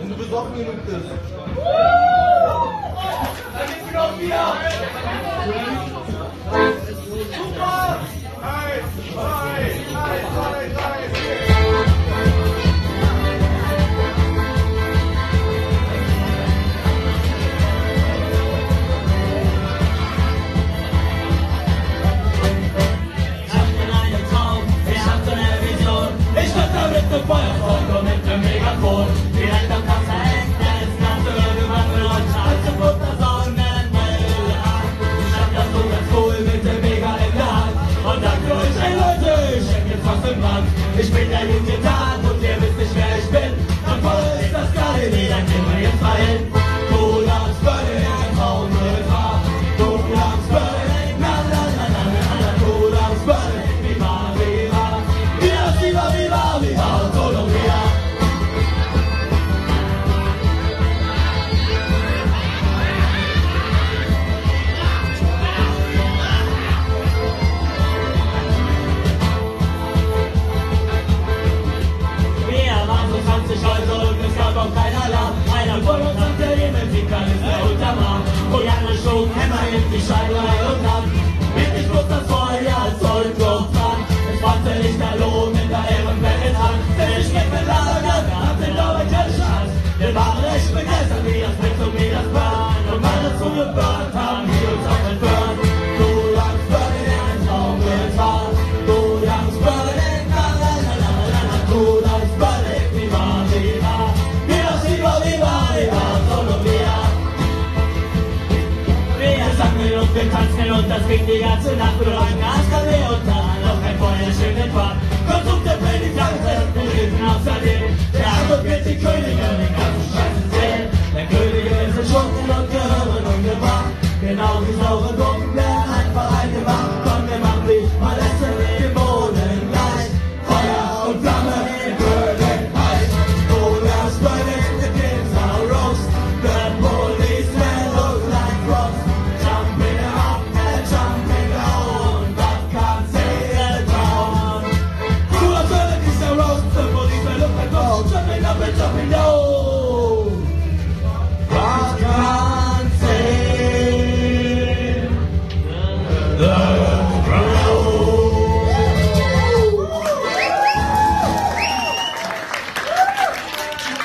Unsere Besoffene gibt es. Mann. Ich bin der linke Tag und ihr wisst nicht, wer ich bin. Dann voll ist das gerade wieder, dann gehen wir jetzt mal hin. Wir tanzen und das ging die ganze Nacht. Wir ein Gaskalle und da noch ein Feuer schön entfacht. Konsumte Penny, Tanzen, wir reden außerdem. Der Hamburg wird die Könige und den ganzen Scheiß sehen. Der Könige ist ein und gehören ungebracht. Genau wie saure Robert Domino.